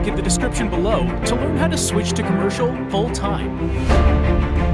link in the description below to learn how to switch to commercial full time.